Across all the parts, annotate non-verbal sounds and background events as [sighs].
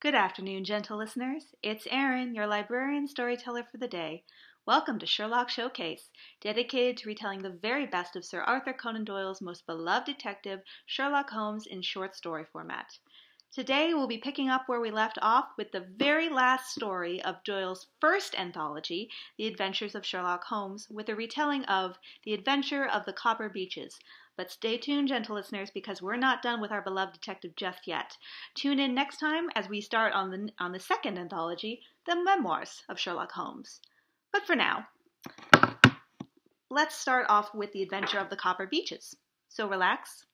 Good afternoon, gentle listeners. It's Erin, your librarian storyteller for the day. Welcome to Sherlock Showcase, dedicated to retelling the very best of Sir Arthur Conan Doyle's most beloved detective, Sherlock Holmes, in short story format. Today we'll be picking up where we left off with the very last story of Doyle's first anthology, The Adventures of Sherlock Holmes, with a retelling of The Adventure of the Copper Beeches, but stay tuned, gentle listeners, because we're not done with our beloved detective just yet. Tune in next time as we start on the on the second anthology, The Memoirs of Sherlock Holmes. But for now, let's start off with the adventure of the Copper Beeches. So relax,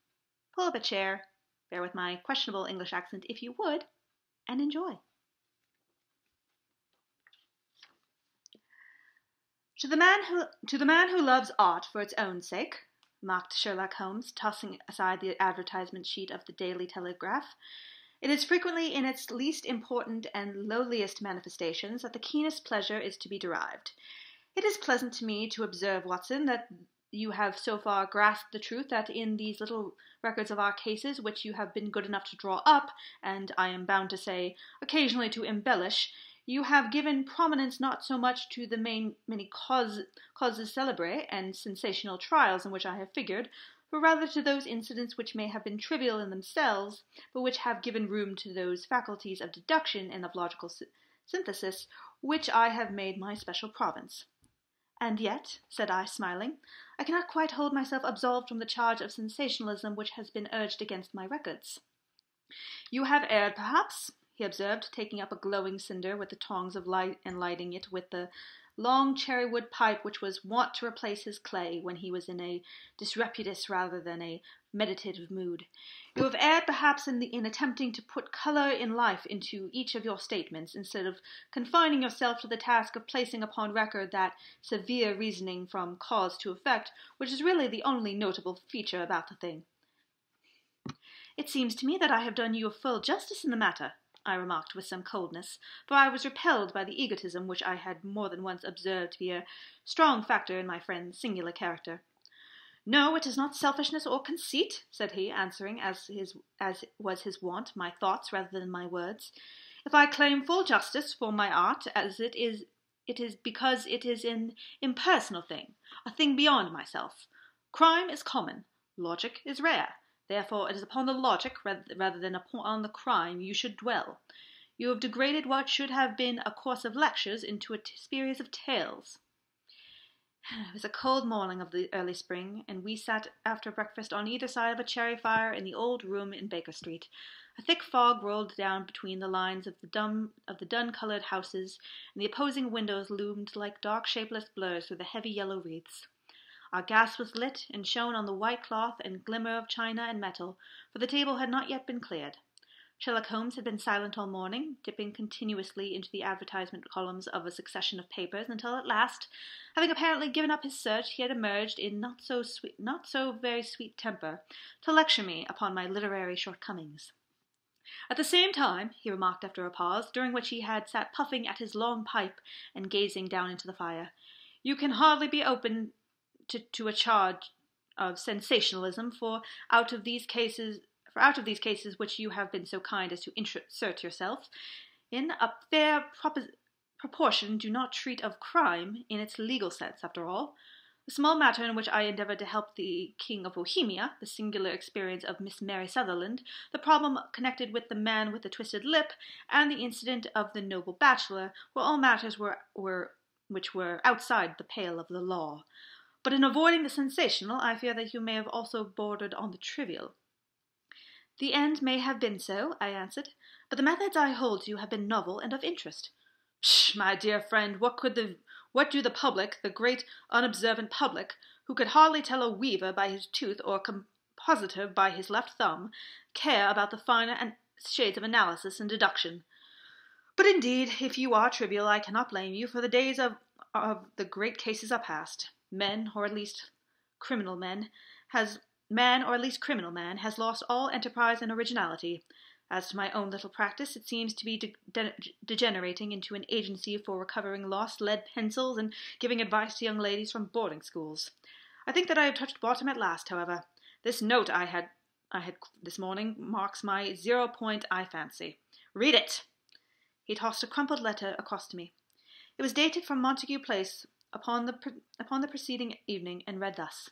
pull up a chair, bear with my questionable English accent if you would, and enjoy. To the man who to the man who loves art for its own sake, mocked Sherlock Holmes, tossing aside the advertisement sheet of the Daily Telegraph. It is frequently in its least important and lowliest manifestations that the keenest pleasure is to be derived. It is pleasant to me to observe, Watson, that you have so far grasped the truth that in these little records of our cases, which you have been good enough to draw up, and I am bound to say, occasionally to embellish, you have given prominence not so much to the main, many cause, causes celebre and sensational trials in which I have figured, but rather to those incidents which may have been trivial in themselves, but which have given room to those faculties of deduction and of logical sy- synthesis which I have made my special province. And yet, said I, smiling, I cannot quite hold myself absolved from the charge of sensationalism which has been urged against my records. You have erred, perhaps, he observed, taking up a glowing cinder with the tongs of light and lighting it with the long cherry wood pipe which was wont to replace his clay when he was in a disreputous rather than a meditative mood. You have erred perhaps in, the, in attempting to put colour in life into each of your statements, instead of confining yourself to the task of placing upon record that severe reasoning from cause to effect, which is really the only notable feature about the thing. It seems to me that I have done you a full justice in the matter, I remarked with some coldness, for I was repelled by the egotism which I had more than once observed to be a strong factor in my friend's singular character. No, it is not selfishness or conceit, said he, answering, as his as was his wont, my thoughts rather than my words. If I claim full justice for my art, as it is it is because it is an impersonal thing, a thing beyond myself. Crime is common, logic is rare. Therefore, it is upon the logic rather than upon the crime you should dwell. You have degraded what should have been a course of lectures into a series of tales. [sighs] It was a cold morning of the early spring, and we sat after breakfast on either side of a cherry fire in the old room in Baker Street. A thick fog rolled down between the lines of the dun of the dun-colored houses, and the opposing windows loomed like dark shapeless blurs through the heavy yellow wreaths. Our gas was lit and shone on the white cloth and glimmer of china and metal, for the table had not yet been cleared. Sherlock Holmes had been silent all morning, dipping continuously into the advertisement columns of a succession of papers, until at last, having apparently given up his search, he had emerged in not so sweet, not so very sweet temper, to lecture me upon my literary shortcomings. At the same time, he remarked after a pause, during which he had sat puffing at his long pipe and gazing down into the fire, you can hardly be open to, to a charge of sensationalism, for out of these cases, for out of these cases which you have been so kind as to insert yourself in, a fair proportion do not treat of crime in its legal sense, after all. The small matter in which I endeavoured to help the King of Bohemia, the singular experience of Miss Mary Sutherland, the problem connected with the man with the twisted lip, and the incident of the noble bachelor, were all matters were, were which were outside the pale of the law. But in avoiding the sensational, I fear that you may have also bordered on the trivial. The end may have been so, I answered, but the methods I hold to you have been novel and of interest. Psh, my dear friend, what could the what do the public, the great unobservant public, who could hardly tell a weaver by his tooth or a compositor by his left thumb, care about the finer shades of analysis and deduction? But indeed, if you are trivial, I cannot blame you, for the days of, of the great cases are past men, or at least criminal men, has man, or at least criminal man, has lost all enterprise and originality. As to my own little practice, it seems to be de- de- degenerating into an agency for recovering lost lead pencils and giving advice to young ladies from boarding schools. I think that I have touched bottom at last, however. This note I had I had this morning marks my zero point, I fancy. Read it. He tossed a crumpled letter across to me. It was dated from Montague Place upon the, upon the preceding evening, and read thus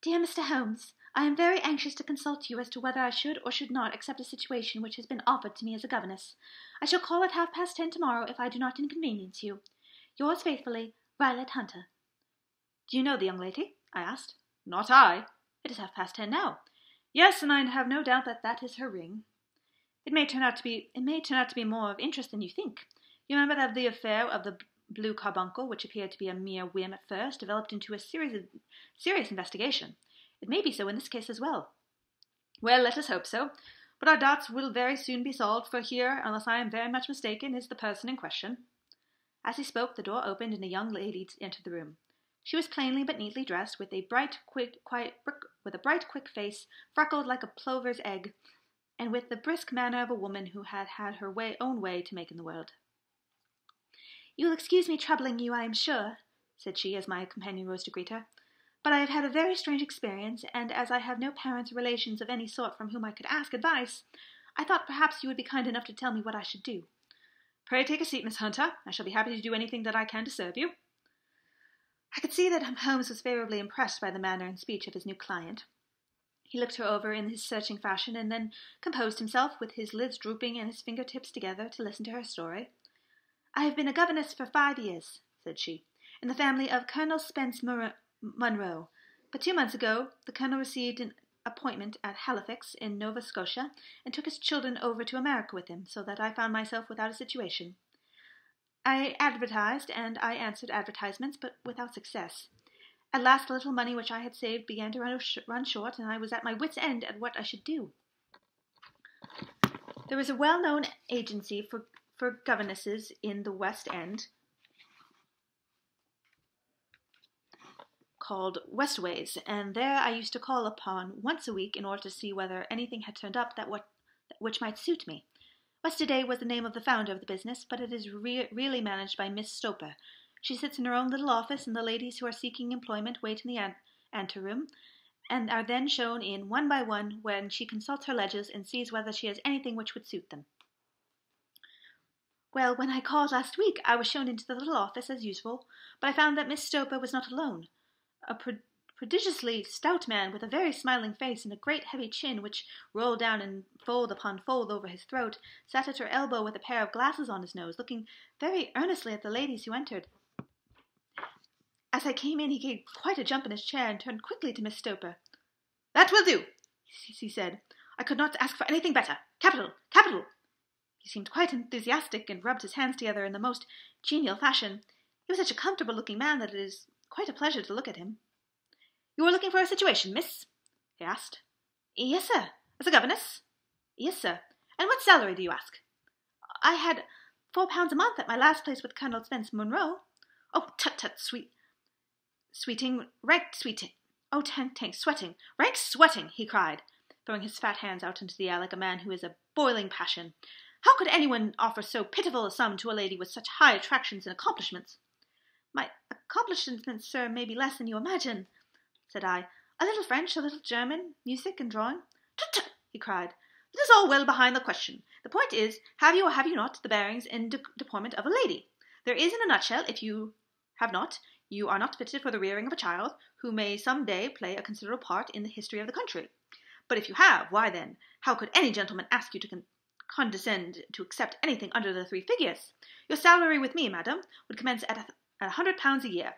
Dear Mr. Holmes, I am very anxious to consult you as to whether I should or should not accept a situation which has been offered to me as a governess. I shall call at half past ten tomorrow if I do not inconvenience you. Yours faithfully, Violet Hunter. Do you know the young lady? I asked. Not I. It is half past ten now. Yes, and I have no doubt that that is her ring. It may turn out to be it may turn out to be more of interest than you think. You remember that the affair of the blue carbuncle, which appeared to be a mere whim at first, developed into a series of serious investigation. It may be so in this case as well. Well, let us hope so. But our doubts will very soon be solved, for here, unless I am very much mistaken, is the person in question. As he spoke, the door opened and a young lady entered the room. She was plainly but neatly dressed, with a bright, quick, quiet, with a bright, quick face, freckled like a plover's egg, and with the brisk manner of a woman who had had her way, own way to make in the world. You will excuse me troubling you, I am sure, said she, as my companion rose to greet her. But I have had a very strange experience, and as I have no parents or relations of any sort from whom I could ask advice, I thought perhaps you would be kind enough to tell me what I should do. Pray take a seat, Miss Hunter. I shall be happy to do anything that I can to serve you. I could see that Holmes was favorably impressed by the manner and speech of his new client. He looked her over in his searching fashion, and then composed himself, with his lids drooping and his finger tips together, to listen to her story. I have been a governess for five years, said she, in the family of Colonel Spence Munro. But two months ago, the colonel received an appointment at Halifax in Nova Scotia and took his children over to America with him, so that I found myself without a situation. I advertised and I answered advertisements, but without success. At last, the little money which I had saved began to run, run short, and I was at my wits' end at what I should do. There was a well known agency for for governesses in the West End called Westaway's, and there I used to call upon once a week in order to see whether anything had turned up that what, which might suit me. Westaway was the name of the founder of the business, but it is re- really managed by Miss Stoper. She sits in her own little office, and the ladies who are seeking employment wait in the an- anteroom, and are then shown in one by one when she consults her ledgers and sees whether she has anything which would suit them. Well, when I called last week, I was shown into the little office as usual, but I found that Miss Stoper was not alone. A pro- prodigiously stout man with a very smiling face and a great heavy chin which rolled down in fold upon fold over his throat sat at her elbow with a pair of glasses on his nose, looking very earnestly at the ladies who entered. As I came in, he gave quite a jump in his chair and turned quickly to Miss Stoper. That will do, he said. I could not ask for anything better. Capital, capital. He seemed quite enthusiastic and rubbed his hands together in the most genial fashion. He was such a comfortable looking man that it is quite a pleasure to look at him. You are looking for a situation, miss? he asked. Yes, sir. As a governess? Yes, sir. And what salary do you ask? I had four pounds a month at my last place with Colonel Spence Munro. Oh, tut tut, sweet. Sweeting, rank sweeting. Oh, tank, tank, sweating. Rank sweating, he cried, throwing his fat hands out into the air like a man who is a boiling passion. How could anyone offer so pitiful a sum to a lady with such high attractions and accomplishments? My accomplishments, sir, may be less than you imagine, said I. A little French, a little German, music and drawing. Tut tut! he cried. That is all well behind the question. The point is, have you or have you not the bearings and de- deportment of a lady? There is, in a nutshell, if you have not, you are not fitted for the rearing of a child who may some day play a considerable part in the history of the country. But if you have, why then, how could any gentleman ask you to condescend to accept anything under the three figures. Your salary with me, madam, would commence at a, hundred pounds a year.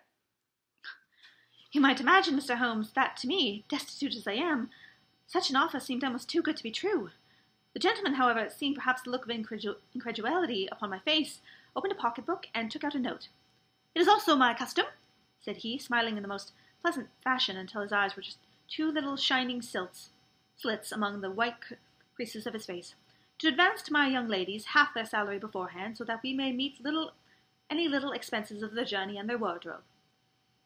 [sighs] You might imagine, Mr. Holmes, that to me, destitute as I am, such an offer seemed almost too good to be true. The gentleman, however, seeing perhaps the look of incredu- incredulity upon my face, opened a pocketbook and took out a note. It is also my custom, said he, smiling in the most pleasant fashion until his eyes were just two little shining silts, slits among the white creases of his face, to advance to my young ladies half their salary beforehand, so that we may meet little any little expenses of their journey and their wardrobe.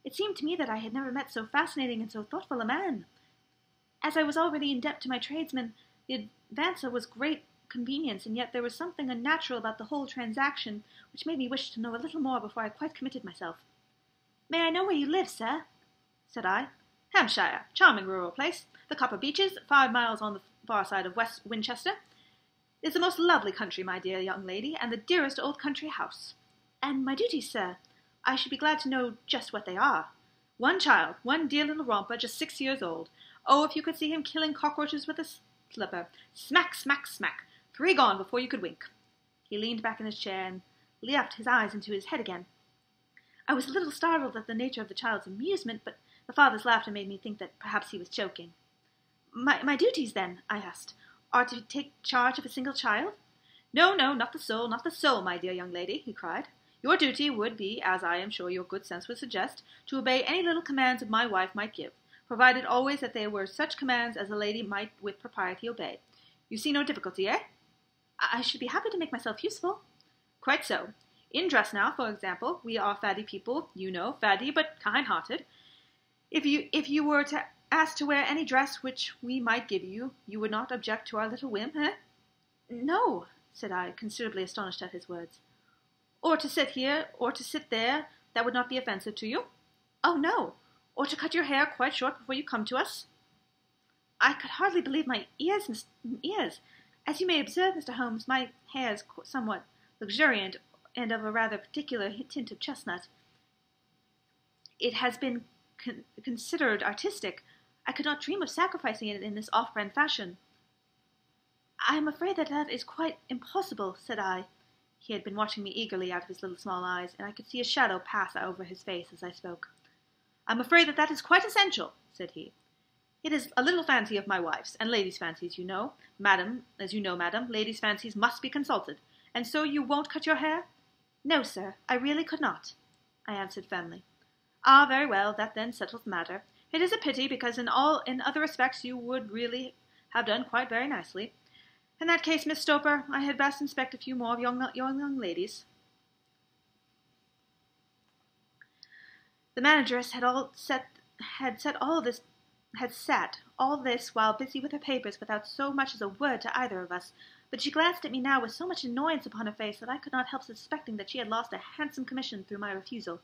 It seemed to me that I had never met so fascinating and so thoughtful a man. As I was already in debt to my tradesmen, the advance was great convenience, and yet there was something unnatural about the whole transaction which made me wish to know a little more before I quite committed myself. May I know where you live, sir? said I. Hampshire, charming rural place. The Copper Beeches, five miles on the far side of West Winchester. Is the most lovely country, my dear young lady, and the dearest old country house. And my duties, sir, I should be glad to know just what they are. One child, one dear little romper, just six years old. Oh, if you could see him killing cockroaches with a slipper. Smack, smack, smack. Three gone before you could wink. He leaned back in his chair and left his eyes into his head again. I was a little startled at the nature of the child's amusement, but the father's laughter made me think that perhaps he was joking. My, my duties, then, I asked, are to take charge of a single child? No, no, not the soul, not the soul, my dear young lady, he cried. Your duty would be, as I am sure your good sense would suggest, to obey any little commands that my wife might give, provided always that they were such commands as a lady might with propriety obey. You see no difficulty, eh? I should be happy to make myself useful. Quite so. In dress now, for example, we are faddy people, you know, faddy but kind-hearted. If you if you were to ask to wear any dress which we might give you, you would not object to our little whim, eh? No, said I, considerably astonished at his words. Or to sit here, or to sit there, that would not be offensive to you? Oh, no. Or to cut your hair quite short before you come to us? I could hardly believe my ears, Miss ears. As you may observe, Mr. Holmes, my hair is somewhat luxuriant and of a rather particular tint of chestnut. It has been con- considered artistic. I could not dream of sacrificing it in this off-brand fashion. I am afraid that that is quite impossible, said I. He had been watching me eagerly out of his little small eyes, and I could see a shadow pass over his face as I spoke. I'm afraid that that is quite essential, said he. It is a little fancy of my wife's, and ladies' fancies, you know. Madam, as you know, madam, ladies' fancies must be consulted. And so you won't cut your hair? No, sir, I really could not, I answered firmly. Ah, very well, that then settles the matter. It is a pity, because in all in other respects you would really have done quite very nicely. In that case, Miss Stoper, I had best inspect a few more of young, young, young ladies. The manageress had all set had set all this had sat all this while busy with her papers without so much as a word to either of us, but she glanced at me now with so much annoyance upon her face that I could not help suspecting that she had lost a handsome commission through my refusal.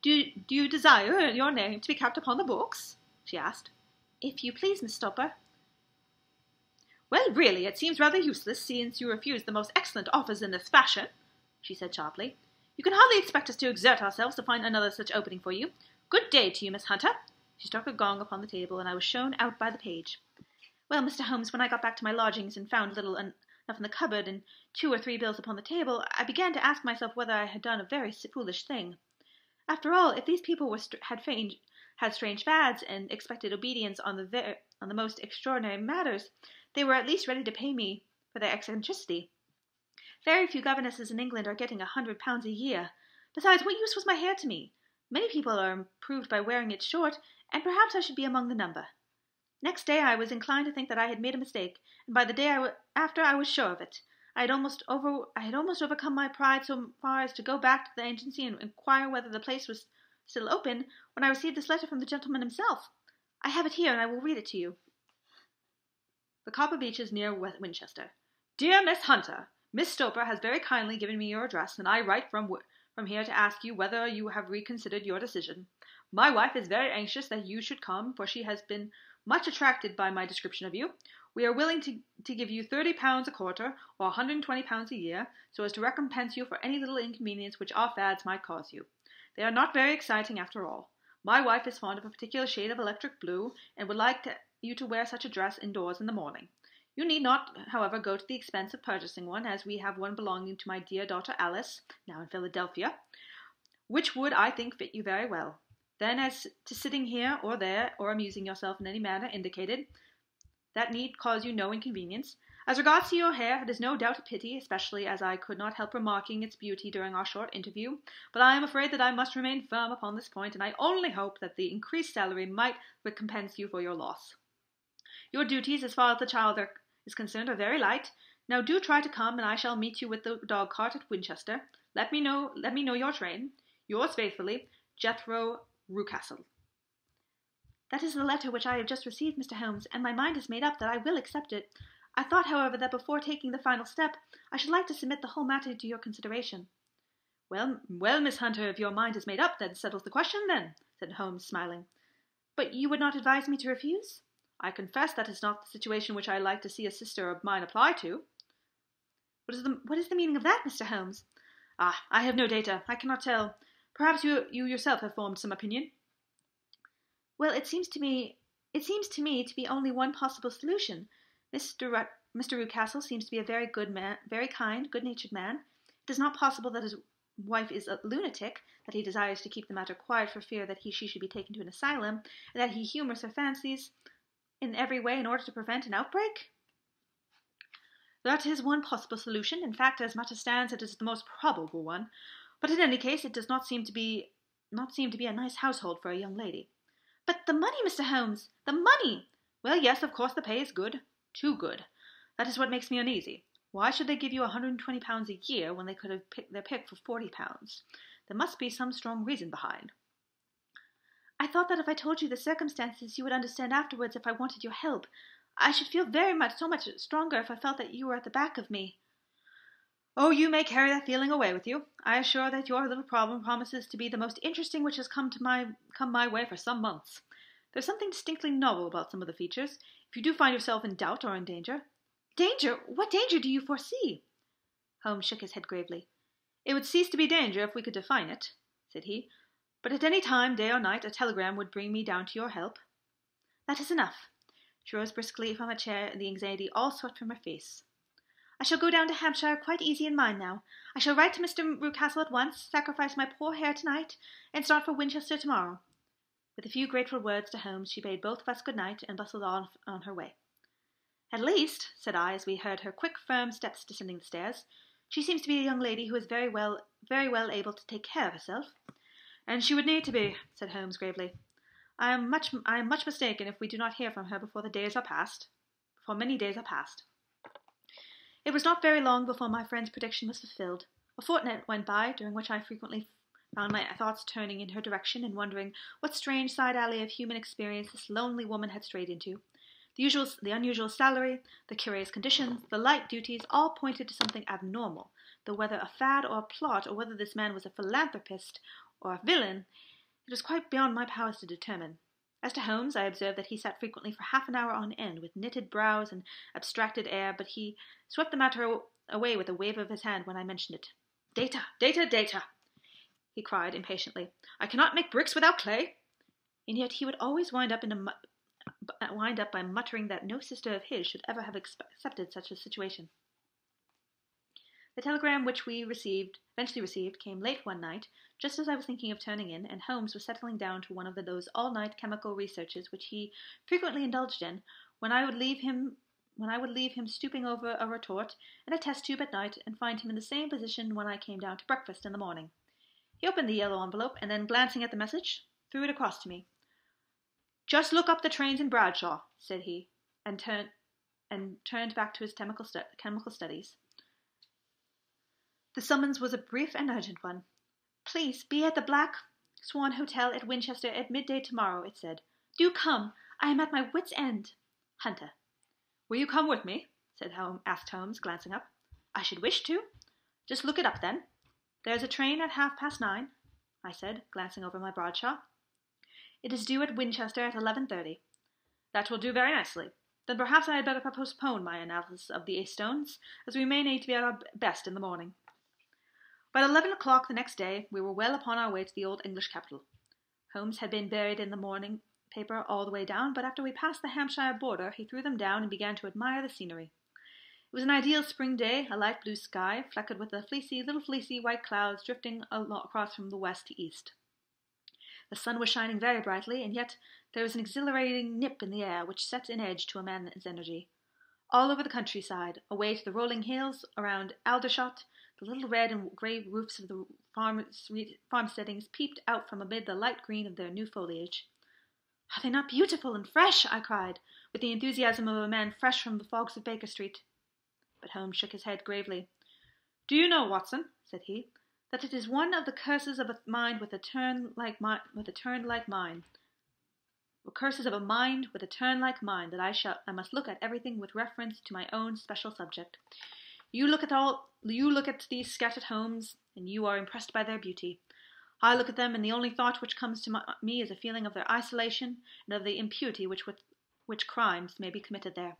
Do, do you desire your name to be kept upon the books? she asked. If you please, Miss Stoper. well, really, it seems rather useless, since you refuse the most excellent offers in this fashion, she said sharply. You can hardly expect us to exert ourselves to find another such opening for you. Good day to you, Miss Hunter. She struck a gong upon the table, and I was shown out by the page. Well, Mr. Holmes, when I got back to my lodgings and found little enough in the cupboard and two or three bills upon the table, I began to ask myself whether I had done a very foolish thing. After all, if these people were had strange, had strange fads and expected obedience on the ver- on the most extraordinary matters, they were at least ready to pay me for their eccentricity. Very few governesses in England are getting a hundred pounds a year. Besides, what use was my hair to me? Many people are improved by wearing it short, and perhaps I should be among the number. Next day I was inclined to think that I had made a mistake, and by the day I w- after I was sure of it. I had almost over I had almost overcome my pride so far as to go back to the agency and inquire whether the place was still open when I received this letter from the gentleman himself. I have it here, and I will read it to you. The Copper Beeches near Winchester. Dear Miss Hunter, Miss Stoper has very kindly given me your address, and I write from from here to ask you whether you have reconsidered your decision. My wife is very anxious that you should come, for she has been much attracted by my description of you. We are willing to, to give you thirty pounds a quarter, or a hundred and twenty pounds a year, so as to recompense you for any little inconvenience which our fads might cause you. They are not very exciting after all. My wife is fond of a particular shade of electric blue, and would like to you to wear such a dress indoors in the morning. You need not, however, go to the expense of purchasing one, as we have one belonging to my dear daughter Alice, now in Philadelphia, which would, I think, fit you very well. Then, as to sitting here or there, or amusing yourself in any manner indicated, that need cause you no inconvenience. As regards to your hair, it is no doubt a pity, especially as I could not help remarking its beauty during our short interview, but I am afraid that I must remain firm upon this point, and I only hope that the increased salary might recompense you for your loss. Your duties, as far as the child are, is concerned, are very light. Now do try to come, and I shall meet you with the dog cart at Winchester. Let me know. Let me know your train. Yours faithfully, Jethro Rucastle. That is the letter which I have just received, Mr. Holmes, and my mind is made up that I will accept it. I thought, however, that before taking the final step, I should like to submit the whole matter to your consideration. Well, well, Miss Hunter, if your mind is made up, that settles the question, then, said Holmes, smiling. But you would not advise me to refuse? I confess that is not the situation which I like to see a sister of mine apply to. What is the what is the meaning of that, Mr. Holmes? Ah, I have no data. I cannot tell. Perhaps you you yourself have formed some opinion. Well, it seems to me it seems to me to be only one possible solution. Mr. Ru- Mr. Rucastle seems to be a very good man, very kind, good-natured man. It is not possible that his wife is a lunatic, that he desires to keep the matter quiet for fear that he she should be taken to an asylum, and that he humors her fancies in every way in order to prevent an outbreak. That is one possible solution. In fact, as matters stands, it is the most probable one. But in any case, it does not seem to be not seem to be a nice household for a young lady. But the money, Mr. Holmes, the money! Well, yes, of course the pay is good. Too good. That is what makes me uneasy. Why should they give you a hundred and twenty pounds a year when they could have picked their pick for forty pounds? There must be some strong reason behind. I thought that if I told you the circumstances, you would understand afterwards if I wanted your help. I should feel very much, so much stronger if I felt that you were at the back of me. Oh, you may carry that feeling away with you. I assure that your little problem promises to be the most interesting which has come to my come my way for some months. There's something distinctly novel about some of the features. If you do find yourself in doubt or in danger, danger. What danger do you foresee? Holmes shook his head gravely. It would cease to be danger if we could define it, said he. But at any time, day or night, a telegram would bring me down to your help. That is enough. She rose briskly from a chair, and the anxiety all swept from her face. I shall go down to Hampshire quite easy in mind now. I shall write to Mr. Rucastle at once, sacrifice my poor hair tonight, and start for Winchester tomorrow. With a few grateful words to Holmes, she bade both of us good night and bustled on on her way. At least, said I, as we heard her quick, firm steps descending the stairs, she seems to be a young lady who is very well, very well able to take care of herself. And she would need to be, said Holmes gravely. I am much I am much mistaken if we do not hear from her before the days are past. Before many days are past. It was not very long before my friend's prediction was fulfilled. A fortnight went by, during which I frequently found my thoughts turning in her direction and wondering what strange side alley of human experience this lonely woman had strayed into. The usual, the unusual salary, the curious conditions, the light duties, all pointed to something abnormal. Though whether a fad or a plot, or whether this man was a philanthropist or a villain, it was quite beyond my powers to determine. As to Holmes, I observed that he sat frequently for half an hour on end, with knitted brows and abstracted air, but he swept the matter away with a wave of his hand when I mentioned it. Data, data, data! he cried impatiently. I cannot make bricks without clay. And yet he would always wind up in a mu- wind up by muttering that no sister of his should ever have accepted such a situation. The telegram which we received, eventually received, came late one night, just as I was thinking of turning in, and Holmes was settling down to one of those all-night chemical researches which he frequently indulged in, when I would leave him when I would leave him stooping over a retort and a test tube at night, and find him in the same position when I came down to breakfast in the morning. He opened the yellow envelope, and then, glancing at the message, threw it across to me. Just look up the trains in Bradshaw, said he, and turned and turned back to his chemical, stu- chemical studies. The summons was a brief and urgent one. Please be at the Black Swan Hotel at Winchester at midday tomorrow, it said. Do come. I am at my wits' end. Hunter. Will you come with me? said Holmes, asked Holmes, glancing up. I should wish to. Just look it up then. There's a train at half past nine, I said, glancing over my Bradshaw. It is due at Winchester at eleven thirty. That will do very nicely. Then perhaps I had better postpone my analysis of the stones, as we may need to be at our best in the morning. By eleven o'clock the next day, we were well upon our way to the old English capital. Holmes had been buried in the morning paper all the way down, but after we passed the Hampshire border, he threw them down and began to admire the scenery. It was an ideal spring day, a light blue sky, flecked with the fleecy, little fleecy white clouds drifting across from the west to east. The sun was shining very brightly, and yet there was an exhilarating nip in the air which sets an edge to a man's energy. All over the countryside, away to the rolling hills around Aldershot, the little red and grey roofs of the farm, farmsteadings peeped out from amid the light green of their new foliage. Are they not beautiful and fresh? I cried, with the enthusiasm of a man fresh from the fogs of Baker Street. But Holmes shook his head gravely. Do you know, Watson, said he, that it is one of the curses of a mind with a turn like mi- with a turn like mine, the curses of a mind with a turn like mine, that I shall I must look at everything with reference to my own special subject. You look at all you look at these scattered homes, and you are impressed by their beauty. I look at them, and the only thought which comes to my, me is a feeling of their isolation and of the impurity which with, which crimes may be committed there.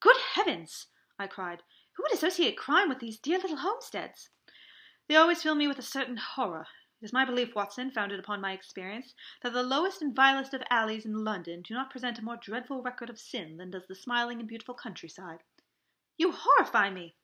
Good heavens! I cried. Who would associate crime with these dear little homesteads? They always fill me with a certain horror. It is my belief, Watson, founded upon my experience, that the lowest and vilest of alleys in London do not present a more dreadful record of sin than does the smiling and beautiful countryside. You horrify me!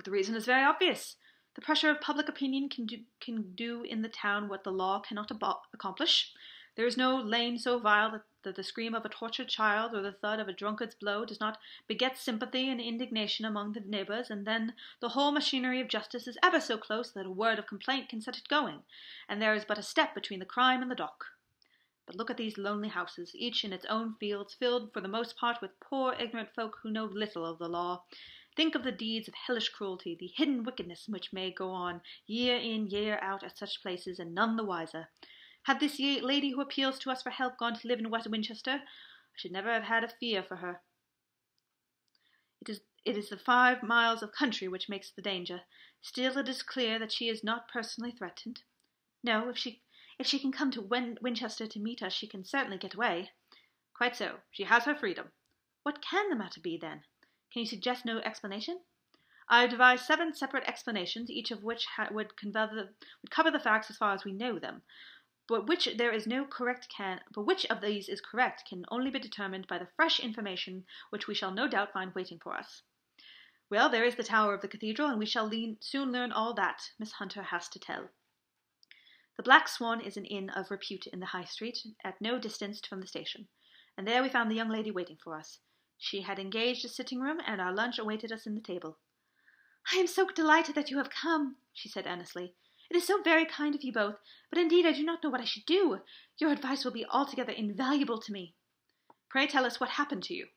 But the reason is very obvious. The pressure of public opinion can do, can do in the town what the law cannot accomplish. There is no lane so vile that, that the scream of a tortured child or the thud of a drunkard's blow does not beget sympathy and indignation among the neighbours, and then the whole machinery of justice is ever so close that a word of complaint can set it going, and there is but a step between the crime and the dock. But look at these lonely houses, each in its own fields, filled for the most part with poor ignorant folk who know little of the law, Think of the deeds of hellish cruelty, the hidden wickedness which may go on, year in, year out, at such places, and none the wiser. Had this lady who appeals to us for help gone to live in West Winchester, I should never have had a fear for her. It is it is the five miles of country which makes the danger. Still, it is clear that she is not personally threatened. No, if she if she can come to Win- Winchester to meet us, she can certainly get away. Quite so. She has her freedom. What can the matter be, then? Can you suggest no explanation? I have devised seven separate explanations, each of which would, the, would cover the facts as far as we know them, but which there is no correct can but which of these is correct can only be determined by the fresh information which we shall no doubt find waiting for us. Well, there is the tower of the cathedral, and we shall lean, soon learn all that Miss Hunter has to tell. The Black Swan is an inn of repute in the High Street, at no distance from the station, and there we found the young lady waiting for us. She had engaged a sitting room, and our lunch awaited us in the table. I am so delighted that you have come, she said earnestly. It is so very kind of you both, but indeed I do not know what I should do. Your advice will be altogether invaluable to me. Pray tell us what happened to you.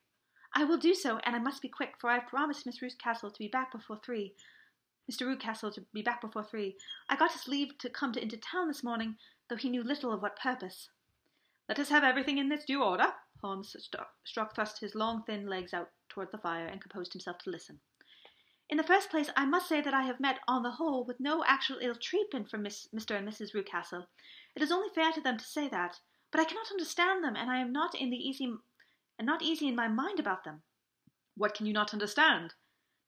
I will do so, and I must be quick, for I have promised Miss Rucastle to be back before three. Mr. Rucastle to be back before three. I got his leave to come to, into town this morning, though he knew little of what purpose. Let us have everything in its due order, Holmes struck thrust his long thin legs out toward the fire and composed himself to listen. In the first place, I must say that I have met, on the whole, with no actual ill treatment from Miss, Mr. and Mrs. Rucastle. It is only fair to them to say that, but I cannot understand them, and I am not in the easy, and not easy in my mind about them. What can you not understand?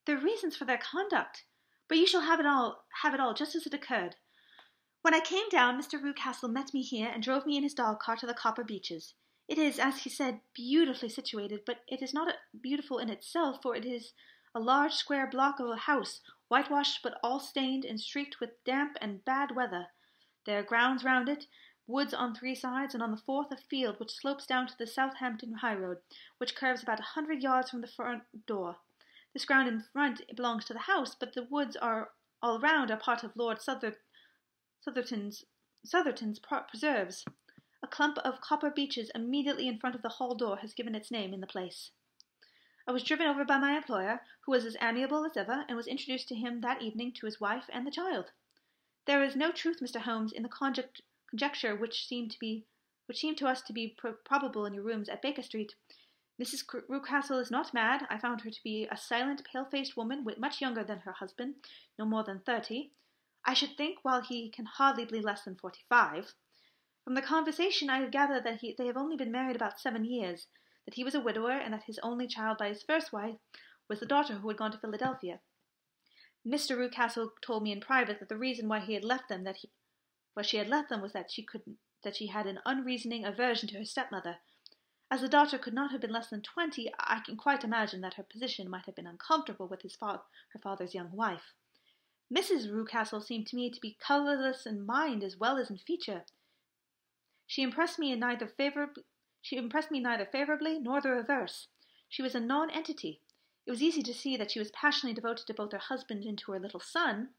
Their reasons for their conduct. But you shall have it all, have it all just as it occurred. When I came down, Mr. Rucastle met me here and drove me in his dog cart to the Copper Beeches. It is, as he said, beautifully situated, but it is not beautiful in itself, for it is a large square block of a house, whitewashed but all stained and streaked with damp and bad weather. There are grounds round it, woods on three sides, and on the fourth a field which slopes down to the Southampton highroad, which curves about a hundred yards from the front door. This ground in front belongs to the house, but the woods are all round are part of Lord Souther- Southerton's Southerton's preserves. A clump of copper beeches immediately in front of the hall door has given its name in the place. I was driven over by my employer, who was as amiable as ever, and was introduced to him that evening to his wife and the child. There is no truth, Mr. Holmes, in the conject- conjecture which seemed to be which seemed to us to be pro- probable in your rooms at Baker Street. Mrs. Rucastle is not mad. I found her to be a silent, pale-faced woman, much younger than her husband, no more than thirty. I should think, while he can hardly be less than forty-five. From the conversation I have gathered that he, they have only been married about seven years, that he was a widower, and that his only child by his first wife was the daughter who had gone to Philadelphia. Mr. Rucastle told me in private that the reason why he had left them that he, why she had left them was that she could that she had an unreasoning aversion to her stepmother. As the daughter could not have been less than twenty, I can quite imagine that her position might have been uncomfortable with his fa- her father's young wife. Mrs. Rucastle seemed to me to be colourless in mind as well as in feature. She impressed me neither favorably. She impressed me neither favorably nor the reverse. She was a non-entity. It was easy to see that she was passionately devoted to both her husband and to her little son.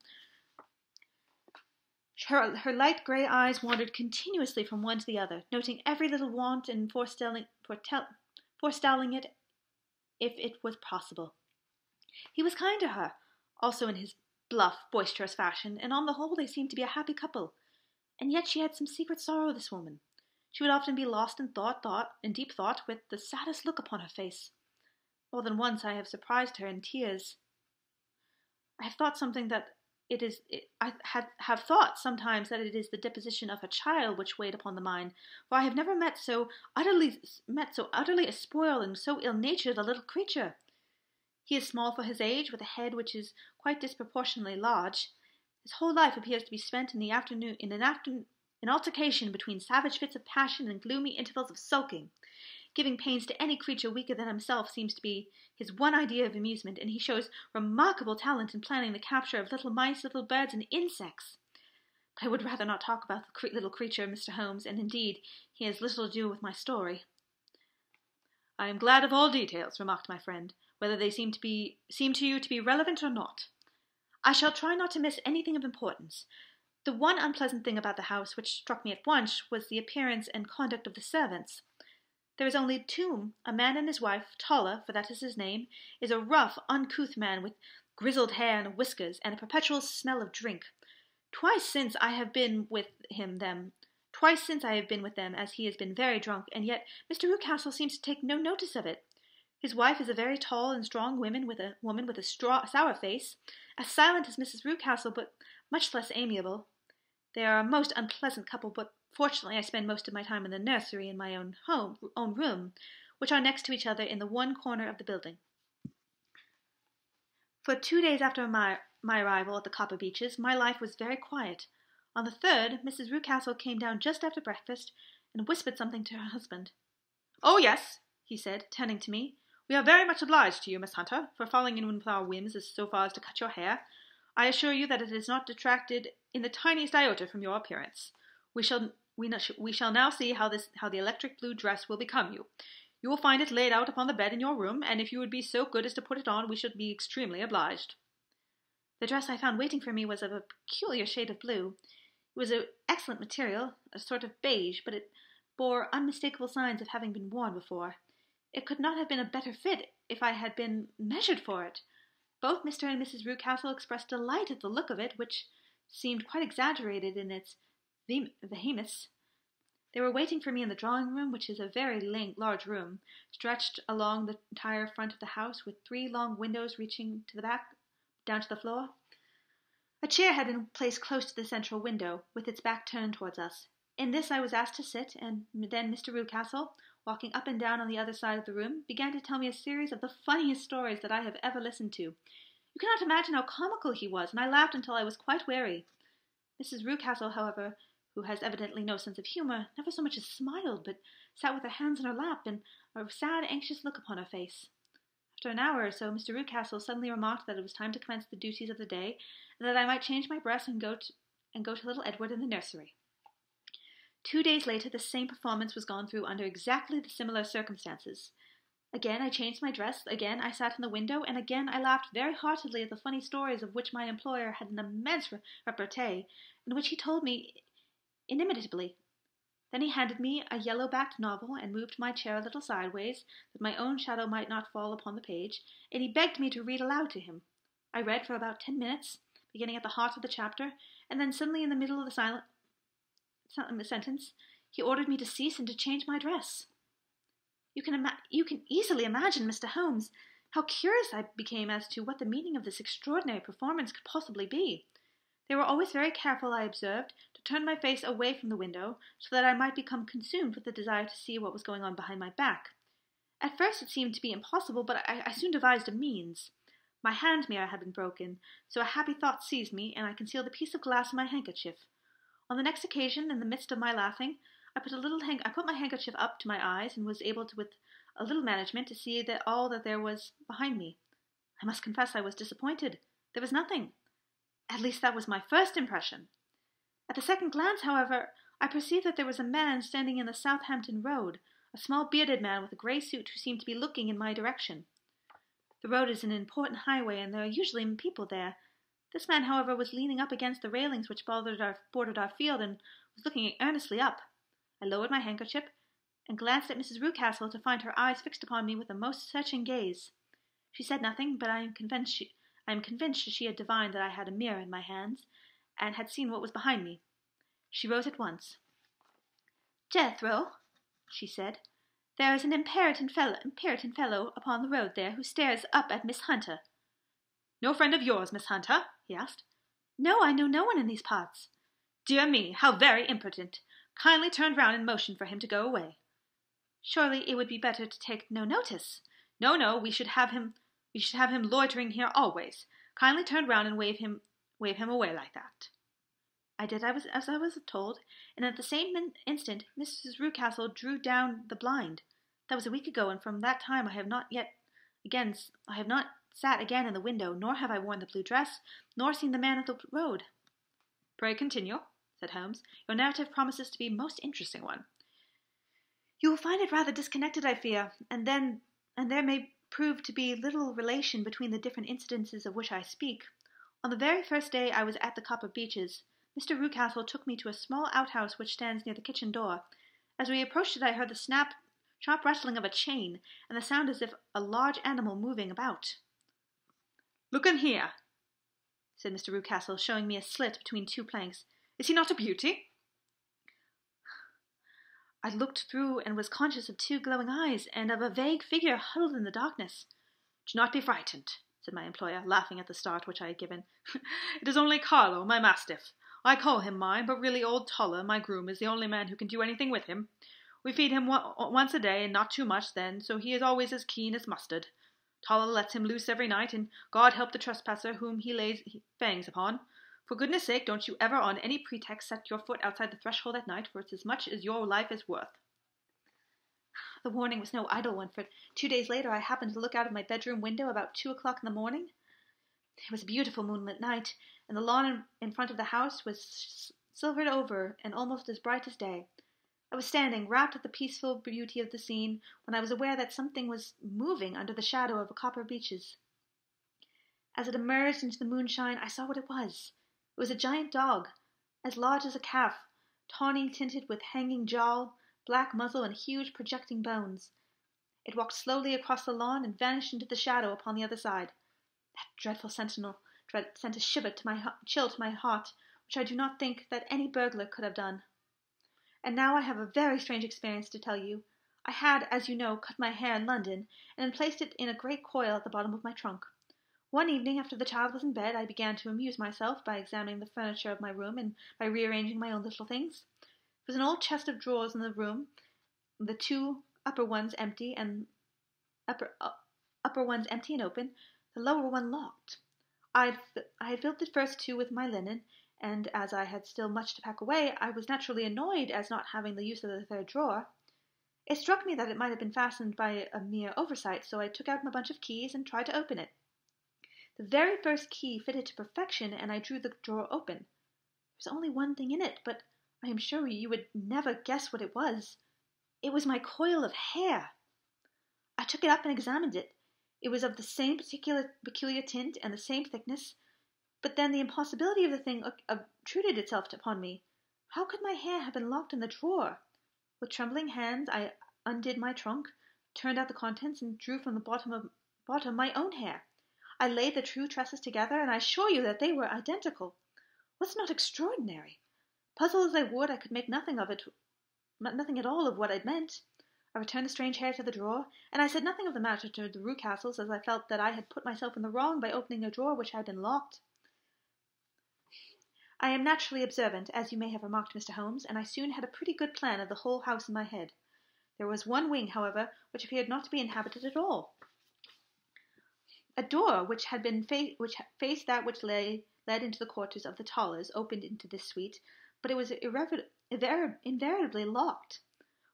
Her, her light grey eyes wandered continuously from one to the other, noting every little want and forestalling, foretell, forestalling it if it was possible. He was kind to her, also in his bluff, boisterous fashion, and on the whole they seemed to be a happy couple. And yet she had some secret sorrow, this woman. She would often be lost in thought, thought, in deep thought, with the saddest look upon her face. More than once I have surprised her in tears. I have thought something that it is it, I had, have thought sometimes that it is the deposition of a child which weighed upon the mind, for I have never met so utterly met so utterly a spoiled and so ill-natured a little creature. He is small for his age, with a head which is quite disproportionately large. His whole life appears to be spent in the afternoon in an afternoon an altercation between savage fits of passion and gloomy intervals of sulking. Giving pains to any creature weaker than himself seems to be his one idea of amusement, and he shows remarkable talent in planning the capture of little mice, little birds, and insects. But I would rather not talk about the little creature, Mr. Holmes, and indeed he has little to do with my story. I am glad of all details, remarked my friend, whether they seem to be seem to you to be relevant or not. I shall try not to miss anything of importance. The one unpleasant thing about the house which struck me at once was the appearance and conduct of the servants. There is only two a man and his wife. Toller, for that is his name, is a rough, uncouth man with grizzled hair and whiskers, and a perpetual smell of drink. Twice since I have been with him them twice since I have been with them as he has been very drunk, and yet Mr. Rucastle seems to take no notice of it. His wife is a very tall and strong woman with a woman with a straw, sour face, as silent as Mrs. Rucastle, but much less amiable. They are a most unpleasant couple, but fortunately I spend most of my time in the nursery in my own home, own room, which are next to each other in the one corner of the building. For two days after my, my arrival at the Copper Beeches, my life was very quiet. On the third, Mrs. Rucastle came down just after breakfast and whispered something to her husband. Oh, yes, he said, turning to me. We are very much obliged to you, Miss Hunter, for falling in with our whims as so far as to cut your hair. I assure you that it has not detracted in the tiniest iota from your appearance. We shall we, we shall now see how this how the electric blue dress will become you. You will find it laid out upon the bed in your room, and if you would be so good as to put it on, we should be extremely obliged. The dress I found waiting for me was of a peculiar shade of blue. It was an excellent material, a sort of beige, but it bore unmistakable signs of having been worn before. It could not have been a better fit if I had been measured for it. Both Mr. and Mrs. Rucastle expressed delight at the look of it, which seemed quite exaggerated in its vehemence. They were waiting for me in the drawing room, which is a very large room, stretched along the entire front of the house, with three long windows reaching to the back, down to the floor. A chair had been placed close to the central window, with its back turned towards us. In this I was asked to sit, and then Mr. Rucastle, walking up and down on the other side of the room, began to tell me a series of the funniest stories that I have ever listened to. You cannot imagine how comical he was, and I laughed until I was quite weary. Mrs. Rucastle, however, who has evidently no sense of humour, never so much as smiled, but sat with her hands in her lap and a sad, anxious look upon her face. After an hour or so, Mr. Rucastle suddenly remarked that it was time to commence the duties of the day, and that I might change my dress and go to, and go to little Edward in the nursery. Two days later, the same performance was gone through under exactly the similar circumstances. Again I changed my dress, again I sat in the window, and again I laughed very heartily at the funny stories of which my employer had an immense repartee, and which he told me inimitably. Then he handed me a yellow backed novel and moved my chair a little sideways, that my own shadow might not fall upon the page, and he begged me to read aloud to him. I read for about ten minutes, beginning at the heart of the chapter, and then suddenly in the middle of the silent sentence, he ordered me to cease and to change my dress. You can, ima- you can easily imagine, Mr. Holmes, how curious I became as to what the meaning of this extraordinary performance could possibly be. They were always very careful, I observed, to turn my face away from the window, so that I might become consumed with the desire to see what was going on behind my back. At first it seemed to be impossible, but I, I soon devised a means. My hand mirror had been broken, so a happy thought seized me, and I concealed a piece of glass in my handkerchief. On the next occasion, in the midst of my laughing, I put a little hang- I put my handkerchief up to my eyes and was able to, with a little management, to see that all that there was behind me. I must confess I was disappointed. There was nothing. At least that was my first impression. At the second glance, however, I perceived that there was a man standing in the Southampton Road, a small bearded man with a grey suit who seemed to be looking in my direction. The road is an important highway, and there are usually people there, this man, however, was leaning up against the railings which bordered our, bordered our field and was looking earnestly up. I lowered my handkerchief and glanced at Mrs. Rucastle to find her eyes fixed upon me with a most searching gaze. She said nothing, but I am convinced she, I am convinced she had divined that I had a mirror in my hands and had seen what was behind me. She rose at once. Jethro, she said, there is an imperative fellow, imperative fellow upon the road there who stares up at Miss Hunter. No friend of yours, Miss Hunter? He asked. No, I know no one in these parts. Dear me, how very impertinent! Kindly turn round and motion for him to go away. Surely it would be better to take no notice. No, no, we should have him we should have him loitering here always. Kindly turn round and wave him wave him away like that. I did as I was told, and at the same instant Mrs. Rucastle drew down the blind. That was a week ago, and from that time I have not yet again I have not sat again in the window, nor have I worn the blue dress, nor seen the man of the road. Pray continue, said Holmes. Your narrative promises to be a most interesting one. You will find it rather disconnected, I fear, and then and there may prove to be little relation between the different incidences of which I speak. On the very first day I was at the Copper Beeches, Mr. Rucastle took me to a small outhouse which stands near the kitchen door. As we approached it, I heard the snap, sharp rustling of a chain, and the sound as if a large animal moving about. Look in here, said Mr. Rucastle, showing me a slit between two planks. Is he not a beauty? I looked through and was conscious of two glowing eyes and of a vague figure huddled in the darkness. Do not be frightened, said my employer, laughing at the start which I had given. [laughs] it is only Carlo, my mastiff. I call him mine, but really old Toller, my groom, is the only man who can do anything with him. We feed him once a day, and not too much then, so he is always as keen as mustard. Toller lets him loose every night, and God help the trespasser whom he lays fangs upon. For goodness sake, don't you ever on any pretext set your foot outside the threshold at night, for it's as much as your life is worth. The warning was no idle one, for two days later I happened to look out of my bedroom window about two o'clock in the morning. It was a beautiful moonlit night, and the lawn in front of the house was silvered over and almost as bright as day. I was standing, wrapped at the peaceful beauty of the scene, when I was aware that something was moving under the shadow of the copper beeches. As it emerged into the moonshine, I saw what it was. It was a giant dog, as large as a calf, tawny tinted with hanging jowl, black muzzle, and huge projecting bones. It walked slowly across the lawn and vanished into the shadow upon the other side. That dreadful sentinel sent a shiver to my chill to my heart, which I do not think that any burglar could have done. And now I have a very strange experience to tell you. I had, as you know, cut my hair in London, and placed it in a great coil at the bottom of my trunk. One evening, after the child was in bed, I began to amuse myself by examining the furniture of my room and by rearranging my own little things. There was an old chest of drawers in the room, the two upper ones empty and upper uh, upper ones empty and open, the lower one locked. I I had filled the first two with my linen, and as I had still much to pack away, I was naturally annoyed as not having the use of the third drawer. It struck me that it might have been fastened by a mere oversight, so I took out my bunch of keys and tried to open it. The very first key fitted to perfection, and I drew the drawer open. There was only one thing in it, but I am sure you would never guess what it was. It was my coil of hair. I took it up and examined it. It was of the same particular peculiar tint and the same thickness, but then the impossibility of the thing uh, obtruded itself upon me. How could my hair have been locked in the drawer? With trembling hands, I undid my trunk, turned out the contents, and drew from the bottom of bottom my own hair. I laid the two tresses together, and I assure you that they were identical. Was it not extraordinary? Puzzle as I would, I could make nothing of it, nothing at all of what I'd meant. I returned the strange hair to the drawer, and I said nothing of the matter to the Rucastles, as I felt that I had put myself in the wrong by opening a drawer which had been locked. I am naturally observant, as you may have remarked, Mr. Holmes, and I soon had a pretty good plan of the whole house in my head. There was one wing, however, which appeared not to be inhabited at all. A door which had been fa- which faced that which lay led into the quarters of the Tollers opened into this suite, but it was invariably locked.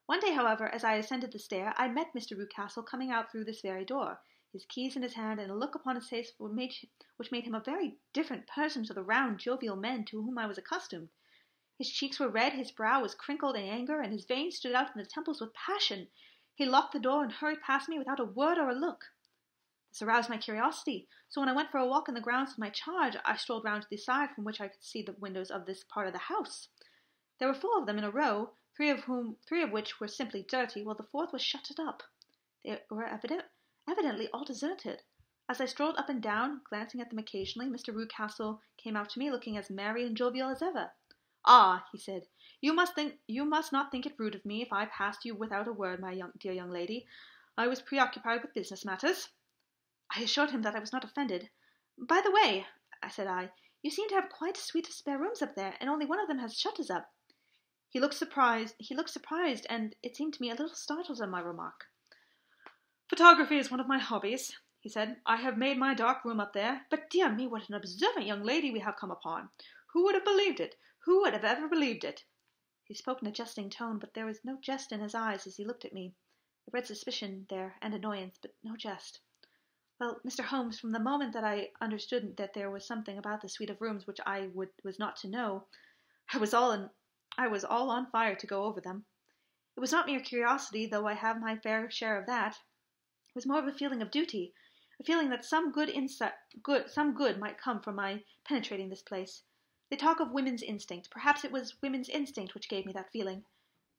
One day, however, as I ascended the stair, I met Mr. Rucastle coming out through this very door, his keys in his hand, and a look upon his face which made him a very different person to the round, jovial men to whom I was accustomed. His cheeks were red, his brow was crinkled in anger, and his veins stood out in the temples with passion. He locked the door and hurried past me without a word or a look. This aroused my curiosity, so when I went for a walk in the grounds with my charge, I strolled round to the side from which I could see the windows of this part of the house. There were four of them in a row, three of whom three of which were simply dirty, while the fourth was shuttered up. They were evident, evidently all deserted. As I strolled up and down, glancing at them occasionally, Mr. Rucastle came out to me, looking as merry and jovial as ever. Ah, he said, you must think you must not think it rude of me if I passed you without a word, my young, dear young lady. I was preoccupied with business matters. I assured him that I was not offended. By the way, I said I, You seem to have quite a suite of spare rooms up there, and only one of them has shutters up. He looked surprised. He looked surprised, and it seemed to me a little startled at my remark. Photography is one of my hobbies, he said. I have made my dark room up there, but dear me, what an observant young lady we have come upon! Who would have believed it? Who would have ever believed it? He spoke in a jesting tone, but there was no jest in his eyes as he looked at me. I read suspicion there and annoyance, but no jest. Well, Mr. Holmes, from the moment that I understood that there was something about the suite of rooms which I would, was not to know, I was all in, I was all on fire to go over them. It was not mere curiosity, though I have my fair share of that. Was more of a feeling of duty, a feeling that some good insight, good, some good might come from my penetrating this place. They talk of women's instinct. Perhaps it was women's instinct which gave me that feeling.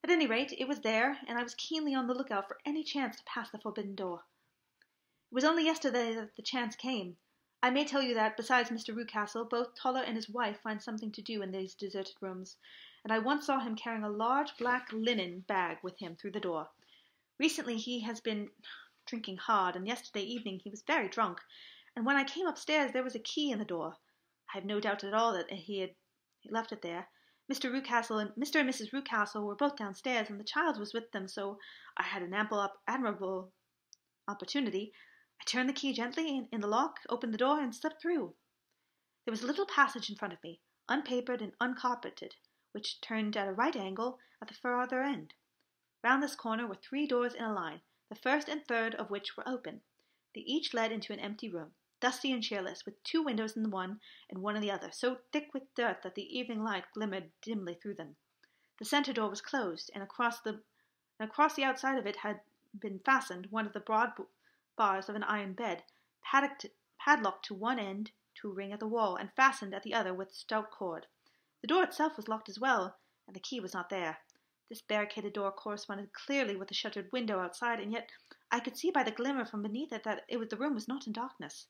At any rate, it was there, and I was keenly on the lookout for any chance to pass the forbidden door. It was only yesterday that the chance came. I may tell you that, besides Mr. Rucastle, both Toller and his wife find something to do in these deserted rooms, and I once saw him carrying a large black linen bag with him through the door. Recently he has been drinking hard, and yesterday evening he was very drunk, and when I came upstairs there was a key in the door. I have no doubt at all that he had left it there. Mr. Rucastle and Mr. and Mrs. Rucastle were both downstairs, and the child was with them, so I had an ample, admirable opportunity. I turned the key gently in the lock, opened the door, and slipped through. There was a little passage in front of me, unpapered and uncarpeted, which turned at a right angle at the farther end. Round this corner were three doors in a line, the first and third of which were open. They each led into an empty room, dusty and cheerless, with two windows in the one and one in the other, so thick with dirt that the evening light glimmered dimly through them. The centre door was closed, and across the and across the outside of it had been fastened one of the broad bars of an iron bed, padlocked to one end to a ring at the wall, and fastened at the other with stout cord. The door itself was locked as well, and the key was not there. This barricaded door corresponded clearly with the shuttered window outside, and yet I could see by the glimmer from beneath it that it was, the room was not in darkness.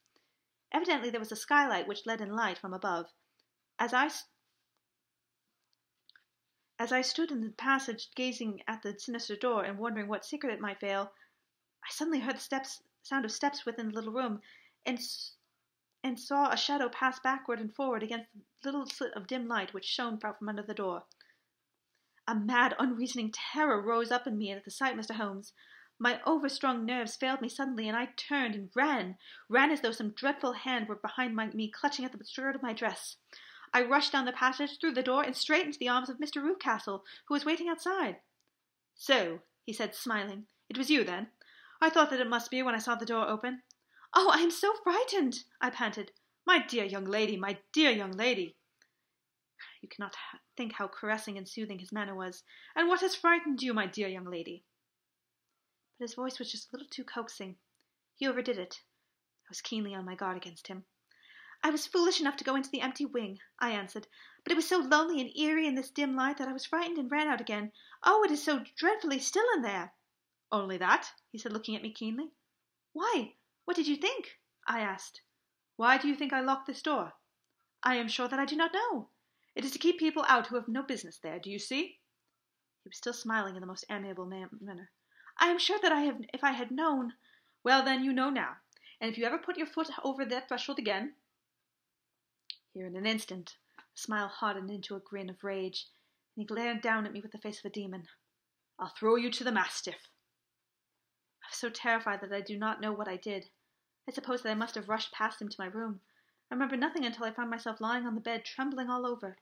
Evidently there was a skylight which let in light from above. As I as I stood in the passage gazing at the sinister door and wondering what secret it might veil, I suddenly heard the steps sound of steps within the little room, and and saw a shadow pass backward and forward against the little slit of dim light which shone out from under the door. A mad, unreasoning terror rose up in me at the sight, Mr. Holmes. My overstrung nerves failed me suddenly, and I turned and ran, ran as though some dreadful hand were behind my, me, clutching at the skirt of my dress. I rushed down the passage, through the door, and straight into the arms of Mr. Rucastle, who was waiting outside. So, he said, smiling, it was you, then? I thought that it must be when I saw the door open. Oh, I am so frightened, I panted. My dear young lady, my dear young lady. You cannot think how caressing and soothing his manner was. And what has frightened you, my dear young lady? But his voice was just a little too coaxing. He overdid it. I was keenly on my guard against him. I was foolish enough to go into the empty wing, I answered, but it was so lonely and eerie in this dim light that I was frightened and ran out again. Oh, it is so dreadfully still in there. Only that? he said, looking at me keenly. Why, what did you think? I asked. Why do you think I locked this door? I am sure that I do not know. It is to keep people out who have no business there, do you see? He was still smiling in the most amiable manner. I am sure that I have, if I had known. Well, then, you know now. And if you ever put your foot over that threshold again. Here, in an instant, a smile hardened into a grin of rage, and he glared down at me with the face of a demon. I'll throw you to the mastiff. I was so terrified that I do not know what I did. I suppose that I must have rushed past him to my room. I remember nothing until I found myself lying on the bed, trembling all over.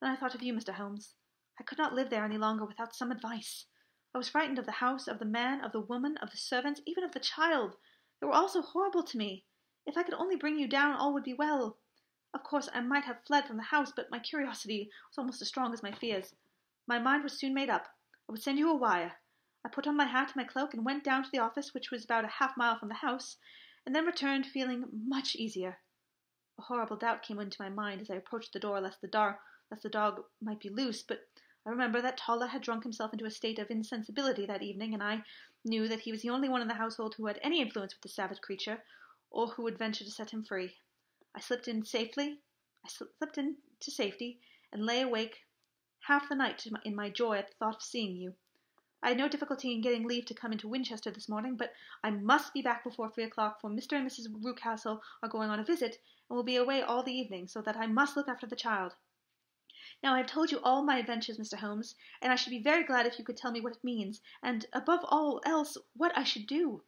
Then I thought of you, Mr. Holmes. I could not live there any longer without some advice. I was frightened of the house, of the man, of the woman, of the servants, even of the child. They were all so horrible to me. If I could only bring you down, all would be well. Of course, I might have fled from the house, but my curiosity was almost as strong as my fears. My mind was soon made up. I would send you a wire. I put on my hat and my cloak and went down to the office, which was about a half mile from the house, and then returned feeling much easier. A horrible doubt came into my mind as I approached the door lest the, dar- lest the dog might be loose, but I remember that Toller had drunk himself into a state of insensibility that evening, and I knew that he was the only one in the household who had any influence with the savage creature, or who would venture to set him free. I slipped in safely. I slipped in to safety, and lay awake half the night in my joy at the thought of seeing you. I had no difficulty in getting leave to come into Winchester this morning, but I must be back before three o'clock, for Mr. and Mrs. Rucastle are going on a visit, and will be away all the evening, so that I must look after the child. Now I have told you all my adventures, Mr. Holmes, and I should be very glad if you could tell me what it means, and, above all else, what I should do.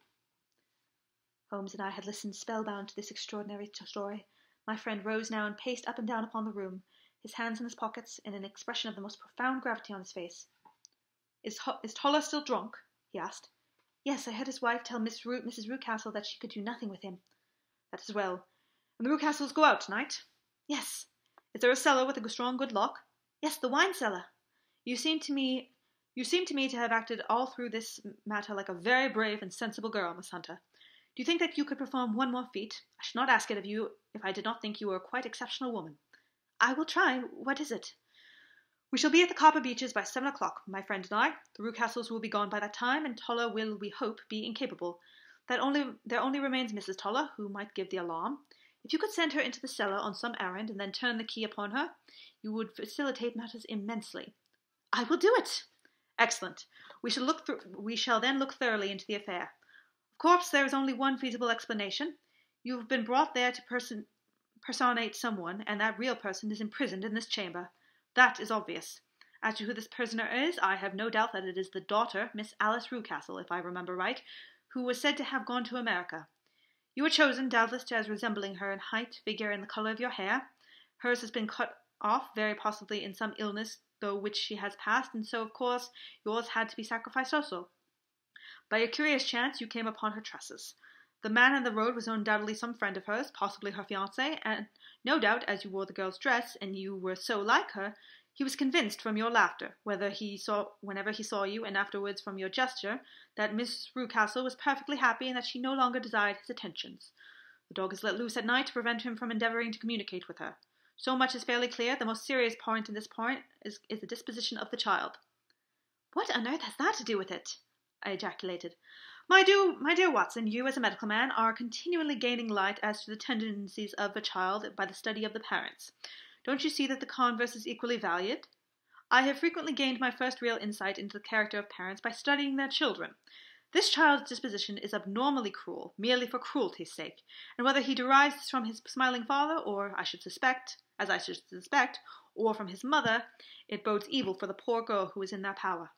Holmes and I had listened spellbound to this extraordinary story. My friend rose now and paced up and down upon the room, his hands in his pockets, and an expression of the most profound gravity on his face. Is, is Toller still drunk? he asked. Yes, I heard his wife tell Miss Ru- Mrs. Rucastle that she could do nothing with him. That is well. And the Rucastles go out tonight? Yes. Is there a cellar with a strong good lock? Yes, the wine cellar. You seem to me you seem to me to have acted all through this matter like a very brave and sensible girl, Miss Hunter. Do you think that you could perform one more feat? I should not ask it of you if I did not think you were a quite exceptional woman. I will try. What is it? We shall be at the Copper Beeches by seven o'clock, my friend and I. The Rucastles will be gone by that time, and Toller will, we hope, be incapable. That only there only remains Mrs. Toller, who might give the alarm. If you could send her into the cellar on some errand and then turn the key upon her, you would facilitate matters immensely. I will do it. Excellent. We shall look through, we shall then look thoroughly into the affair. Of course, there is only one feasible explanation. You have been brought there to person, personate someone, and that real person is imprisoned in this chamber. That is obvious. As to who this prisoner is, I have no doubt that it is the daughter, Miss Alice Rucastle, if I remember right, who was said to have gone to America. You were chosen, doubtless, as resembling her in height, figure, and the colour of your hair. Hers has been cut off, very possibly in some illness though which she has passed, and so, of course, yours had to be sacrificed also. By a curious chance, you came upon her tresses. The man on the road was undoubtedly some friend of hers, possibly her fiance, and no doubt, as you wore the girl's dress, and you were so like her, he was convinced from your laughter, whether he saw whenever he saw you, and afterwards from your gesture, that Miss Rucastle was perfectly happy and that she no longer desired his attentions. The dog is let loose at night to prevent him from endeavouring to communicate with her. So much is fairly clear. The most serious point in this point is, is the disposition of the child. What on earth has that to do with it? I ejaculated. My dear, my dear Watson, you, as a medical man, are continually gaining light as to the tendencies of a child by the study of the parents. Don't you see that the converse is equally valid? I have frequently gained my first real insight into the character of parents by studying their children. This child's disposition is abnormally cruel, merely for cruelty's sake, and whether he derives this from his smiling father, or I should suspect, as I should suspect, or from his mother, it bodes evil for the poor girl who is in their power.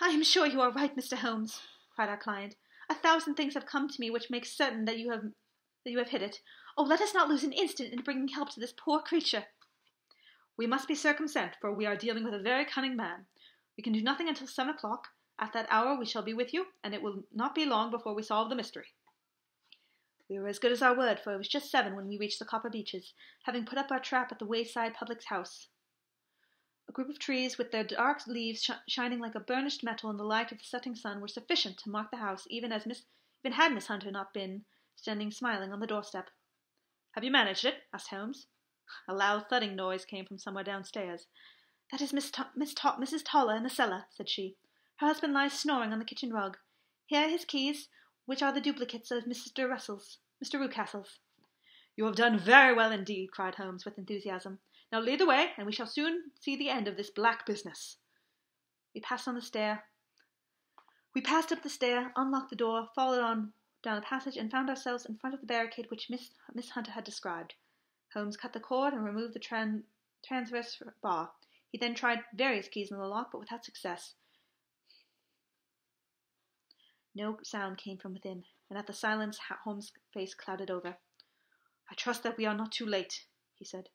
I am sure you are right, Mr. Holmes cried our client. A thousand things have come to me which make certain that you have that you have hit it. Oh, let us not lose an instant in bringing help to this poor creature. We must be circumspect, for we are dealing with a very cunning man. We can do nothing until seven o'clock. At that hour we shall be with you, and it will not be long before we solve the mystery. We were as good as our word, for it was just seven when we reached the Copper Beeches, having put up our trap at the wayside public house. A group of trees with their dark leaves sh- shining like a burnished metal in the light of the setting sun were sufficient to mark the house, even as Miss, even had Miss Hunter not been standing smiling on the doorstep. "Have you managed it?" asked Holmes. A loud thudding noise came from somewhere downstairs. "That is Miss, to- Miss to- Mrs. Toller in the cellar," said she. "Her husband lies snoring on the kitchen rug. Here are his keys, which are the duplicates of Mr. Russell's, Mr. Rucastle's." "You have done very well indeed," cried Holmes with enthusiasm. Now lead the way, and we shall soon see the end of this black business. We passed on the stair. We passed up the stair, unlocked the door, followed on down the passage, and found ourselves in front of the barricade which Miss, Miss Hunter had described. Holmes cut the cord and removed the tran- transverse bar. He then tried various keys in the lock, but without success. No sound came from within, and at the silence Holmes' face clouded over. I trust that we are not too late, he said.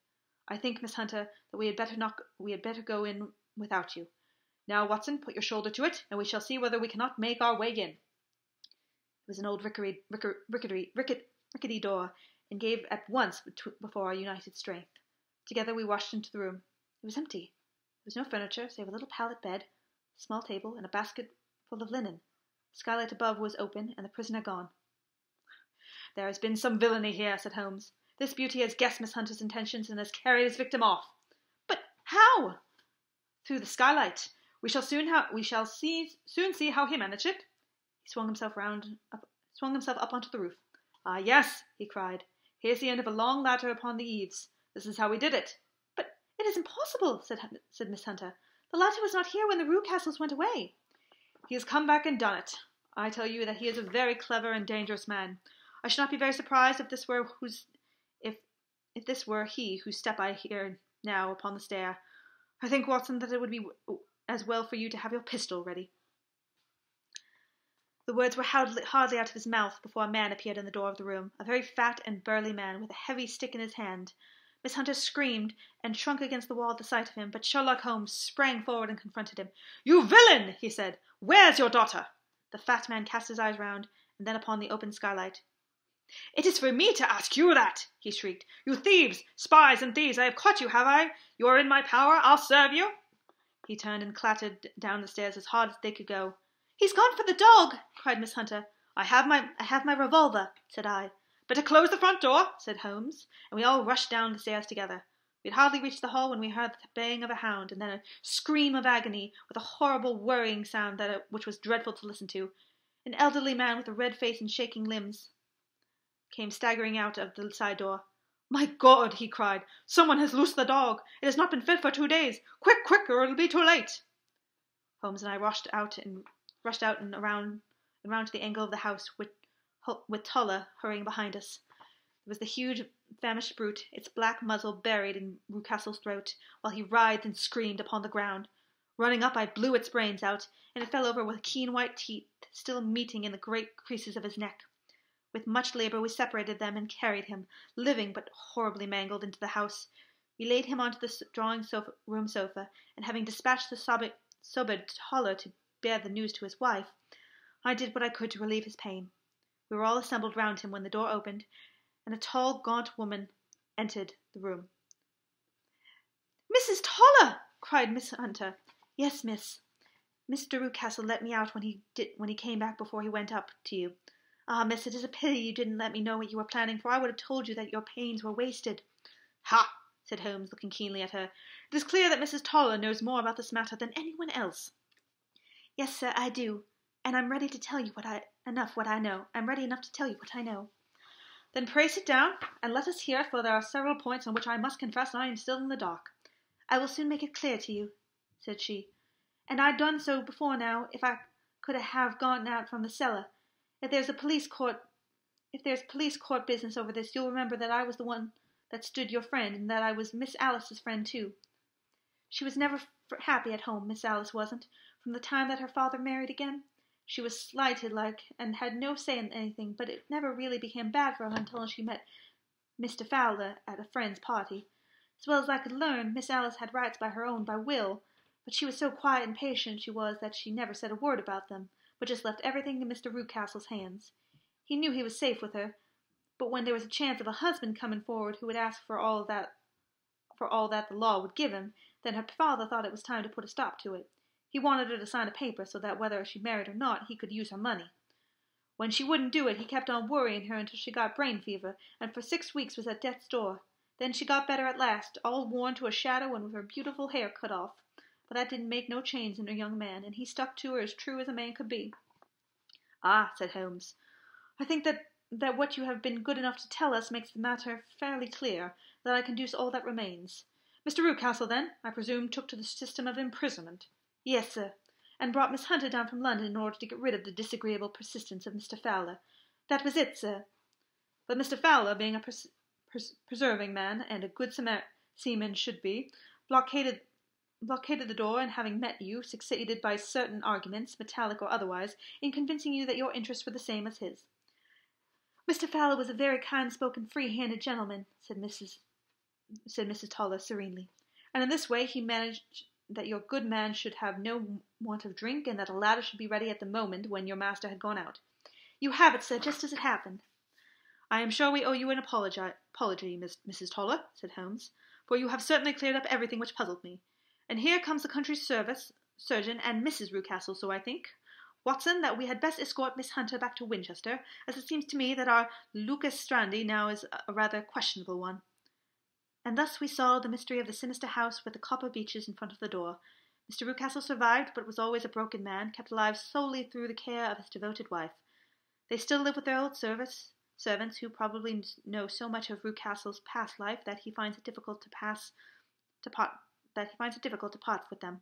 I think, Miss Hunter, that we had better not we had better go in without you. Now, Watson, put your shoulder to it, and we shall see whether we cannot make our way in. It was an old ricker, rickety, ricket, rickety door, and gave at once before our united strength. Together we rushed into the room. It was empty. There was no furniture save a little pallet bed, a small table, and a basket full of linen. The skylight above was open, and the prisoner gone. There has been some villainy here, said Holmes. This beauty has guessed Miss Hunter's intentions and has carried his victim off. But how? Through the skylight. We shall soon we shall see soon see how he managed it. He swung himself round up, swung himself up onto the roof. Ah, yes, he cried. Here's the end of a long ladder upon the eaves. This is how we did it. But it is impossible, said, said Miss Hunter. The ladder was not here when the Rucastles went away. He has come back and done it. I tell you that he is a very clever and dangerous man. I should not be very surprised if this were whose if this were he whose step I hear now upon the stair. I think, Watson, that it would be as well for you to have your pistol ready. The words were hardly out of his mouth before a man appeared in the door of the room, a very fat and burly man with a heavy stick in his hand. Miss Hunter screamed and shrunk against the wall at the sight of him, but Sherlock Holmes sprang forward and confronted him. You villain! he said. Where's your daughter? The fat man cast his eyes round, and then upon the open skylight. It is for me to ask you that, he shrieked. You thieves, spies and thieves, I have caught you, have I? You are in my power, I'll serve you. He turned and clattered down the stairs as hard as they could go. He's gone for the dog, cried Miss Hunter. I have my I have my revolver, said I. Better close the front door, said Holmes, and we all rushed down the stairs together. We had hardly reached the hall when we heard the baying of a hound, and then a scream of agony, with a horrible worrying sound that it, which was dreadful to listen to. An elderly man with a red face and shaking limbs came staggering out of the side door. My God! he cried. Someone has loosed the dog. It has not been fed for two days. Quick, quick, or it'll be too late. Holmes and I rushed out and rushed out and around and round to the angle of the house with, with Toller hurrying behind us. There was the huge, famished brute, its black muzzle buried in Rucastle's throat, while he writhed and screamed upon the ground. Running up, I blew its brains out, and it fell over with keen white teeth still meeting in the great creases of his neck. With much labor, we separated them and carried him, living but horribly mangled, into the house. We laid him onto the drawing sofa, room sofa, and having dispatched the sobered Toller to bear the news to his wife, I did what I could to relieve his pain. We were all assembled round him when the door opened, and a tall, gaunt woman entered the room. Mrs. Toller! cried Miss Hunter. Yes, miss. Mr. Rucastle let me out when he did when he came back before he went up to you. Ah, miss, it is a pity you didn't let me know what you were planning, for I would have told you that your pains were wasted. Ha! said Holmes, looking keenly at her. It is clear that Mrs. Toller knows more about this matter than anyone else. Yes, sir, I do. And I'm ready to tell you what I enough what I know. I'm ready enough to tell you what I know. Then pray sit down and let us hear, for there are several points on which I must confess I am still in the dark. I will soon make it clear to you, said she. And I'd done so before now if I could have gone out from the cellar. If there's a police court if there's police court business over this, you'll remember that I was the one that stood your friend, and that I was Miss Alice's friend too. She was never happy at home, Miss Alice wasn't, from the time that her father married again. She was slighted like, and had no say in anything, but it never really became bad for her until she met Mr. Fowler at a friend's party. As well as I could learn, Miss Alice had rights by her own by will, but she was so quiet and patient she was that she never said a word about them, but just left everything in Mr. Rucastle's hands. He knew he was safe with her, but when there was a chance of a husband coming forward who would ask for all that for all that the law would give him, then her father thought it was time to put a stop to it. He wanted her to sign a paper so that whether she married or not, he could use her money. When she wouldn't do it, he kept on worrying her until she got brain fever, and for six weeks was at death's door. Then she got better at last, all worn to a shadow and with her beautiful hair cut off. But that didn't make no change in her young man, and he stuck to her as true as a man could be. Ah, said Holmes, I think that that what you have been good enough to tell us makes the matter fairly clear, that I can do all that remains. Mr. Rucastle, then, I presume, took to the system of imprisonment. Yes, sir, and brought Miss Hunter down from London in order to get rid of the disagreeable persistence of Mr. Fowler. That was it, sir. But Mr. Fowler, being a pers- pers- preserving man, and a good seaman should be, blockaded blockaded the door, and having met you, succeeded by certain arguments, metallic or otherwise, in convincing you that your interests were the same as his. Mr. Fowler was a very kind-spoken, free-handed gentleman, said Mrs. said Mrs. Toller serenely, and in this way he managed that your good man should have no want of drink, and that a ladder should be ready at the moment when your master had gone out. You have it, sir, just as it happened. I am sure we owe you an apology, apology Miss, Mrs. Toller, said Holmes, for you have certainly cleared up everything which puzzled me. And here comes the country service surgeon and Mrs. Rucastle, so I think. Watson, that we had best escort Miss Hunter back to Winchester, as it seems to me that our locus standi now is a rather questionable one. And thus we solved the mystery of the sinister house with the copper beeches in front of the door. Mr. Rucastle survived, but was always a broken man, kept alive solely through the care of his devoted wife. They still live with their old service servants, who probably know so much of Rucastle's past life that he finds it difficult to pass to part that he finds it difficult to part with them.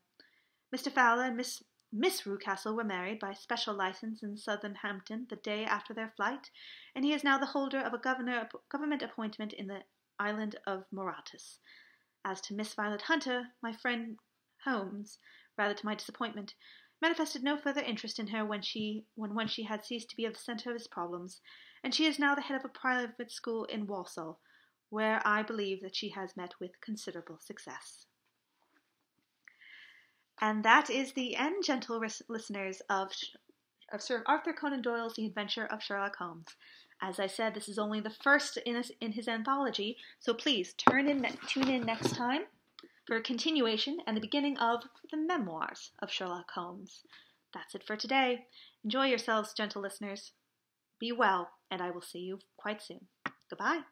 Mr. Fowler and Miss Miss Rucastle were married by special license in Southampton the day after their flight, and he is now the holder of a governor, government appointment in the island of Mauritius. As to Miss Violet Hunter, my friend Holmes, rather to my disappointment, manifested no further interest in her when she when once she had ceased to be the centre of his problems, and she is now the head of a private school in Walsall, where I believe that she has met with considerable success. And that is the end, gentle listeners, of, of Sir Arthur Conan Doyle's The Adventure of Sherlock Holmes. As I said, this is only the first in his, in his anthology, so please turn in, tune in next time for a continuation and the beginning of the memoirs of Sherlock Holmes. That's it for today. Enjoy yourselves, gentle listeners. Be well, and I will see you quite soon. Goodbye.